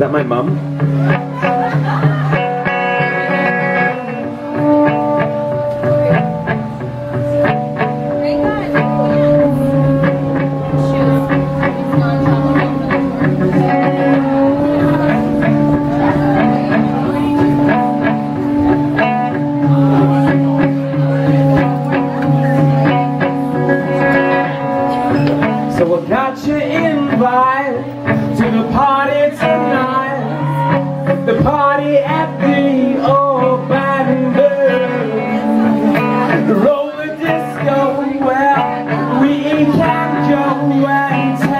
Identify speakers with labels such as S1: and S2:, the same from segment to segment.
S1: that my mom? So I got your invite to the party tonight party at the old Battenberg. Roller disco, well, we ain't Cam Joe and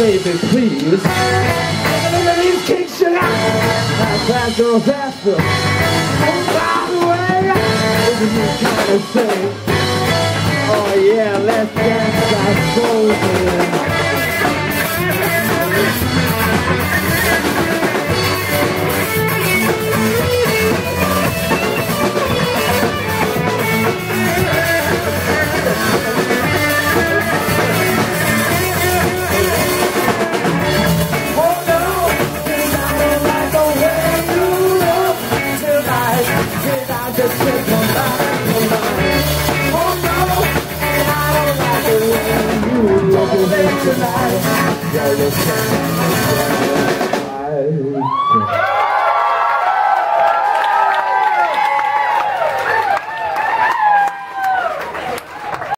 S1: baby, please. Everybody's kicks it out. Now faster and faster. And by the way, this is the kind of thing. Oh yeah, let's dance our souls in. Tonight, you're the look